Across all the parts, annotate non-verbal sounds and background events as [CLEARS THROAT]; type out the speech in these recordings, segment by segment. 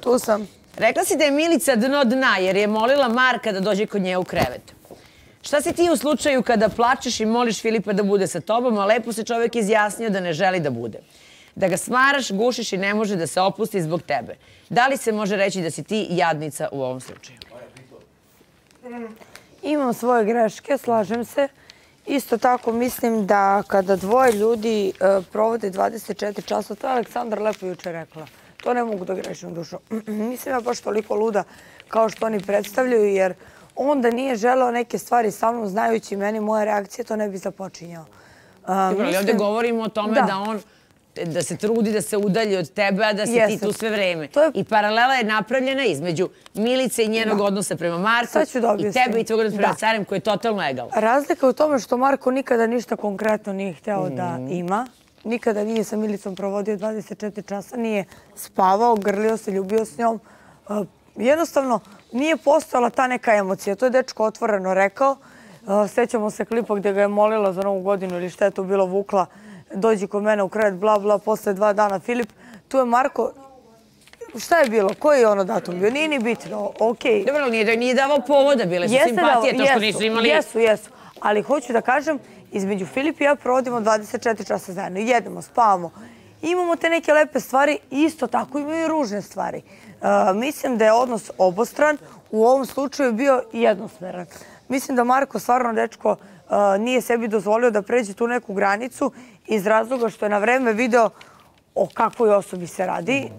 Tu sam. Rekla si da je Milica dno dna jer je molila Marka da dođe kod nje u krevet. Šta si ti u slučaju kada plačeš i moliš Filipa da bude sa tobom, a lepo se čovjek izjasnio da ne želi da bude? Da ga smaraš, gušiš i ne može da se opusti zbog tebe. Da li se može reći da si ti jadnica u ovom slučaju? Imam svoje greške, slažem se. Isto tako mislim da kada dvoje ljudi e, provode 24 časa, to je Aleksandar lepo juče rekla, to ne mogu da grešim dušo. [CLEARS THROAT] Mislim ja baš toliko luda kao što oni predstavljaju, jer onda nije želeo neke stvari sa mnom, znajući meni moje reakcije, to ne bi započinjao. Dobro, ali ovdje govorimo o tome da on da se trudi da se udalji od tebe, a da si ti tu sve vreme. I paralela je napravljena između Milice i njenog odnosa prema Marku i tebe i tvojeg odnosa prema Carem koji je totalno egal. Razlika je u tome što Marko nikada ništa konkretno nije hteo da mm. ima. Nikada nije sa Milicom provodio 24 časa, nije spavao, grlio se, ljubio s njom. Jednostavno, nije postojala ta neka emocija. To je dečko otvoreno rekao. Sećamo se klipa gdje ga je molila za novu godinu ili šta je to bilo vukla dođi kod mene u krevet, bla, bla, posle dva dana Filip. Tu je Marko, šta je bilo? Koji je ono datum bio? Nije ni bitno, okej. Dobro, ali nije davao povoda, bile su simpatije, to što nisu imali... Jesu, jesu. Ali hoću da kažem, između Filip i ja provodimo 24 časa zajedno. Jedemo, spavamo. Imamo te neke lepe stvari, isto tako imaju i ružne stvari. Mislim da je odnos obostran, u ovom slučaju bio jednosmeran. Mislim da Marko, stvarno, dečko, e, nije sebi dozvolio da pređe tu neku granicu iz razloga što je na vreme video o kakvoj osobi se radi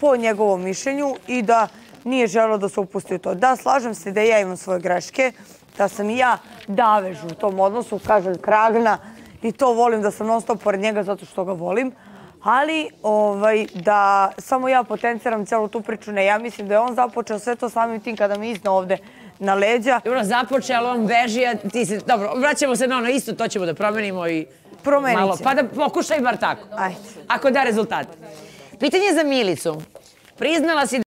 po njegovom mišljenju i da nije želeo da se upusti u to. Da, slažem se da ja imam svoje greške, da sam i ja davežu u tom odnosu, kažem kragna i to volim da sam non stop pored njega zato što ga volim, ali ovaj, da samo ja potenciram celu tu priču, ne, ja mislim da je on započeo sve to samim tim kada mi izna ovde na leđa. Dobro, započelo on veži, a ti se... Dobro, vraćamo se na ono isto, to ćemo da promenimo i... Promenit će. Pa da pokušaj bar tako. Ajde. Ako da rezultat. Pitanje za Milicu. Priznala si